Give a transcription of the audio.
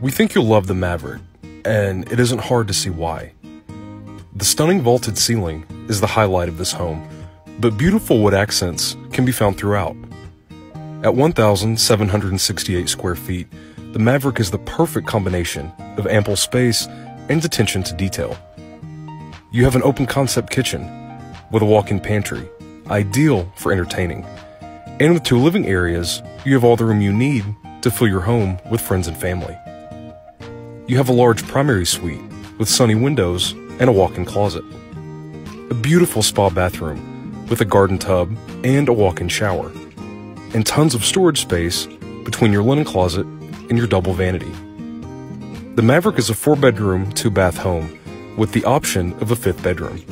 We think you'll love the Maverick, and it isn't hard to see why. The stunning vaulted ceiling is the highlight of this home, but beautiful wood accents can be found throughout. At 1,768 square feet, the Maverick is the perfect combination of ample space and attention to detail. You have an open concept kitchen with a walk in pantry, ideal for entertaining. And with two living areas, you have all the room you need to fill your home with friends and family. You have a large primary suite with sunny windows and a walk in closet. A beautiful spa bathroom with a garden tub and a walk in shower. And tons of storage space between your linen closet and your double vanity. The Maverick is a four bedroom, two bath home with the option of a fifth bedroom.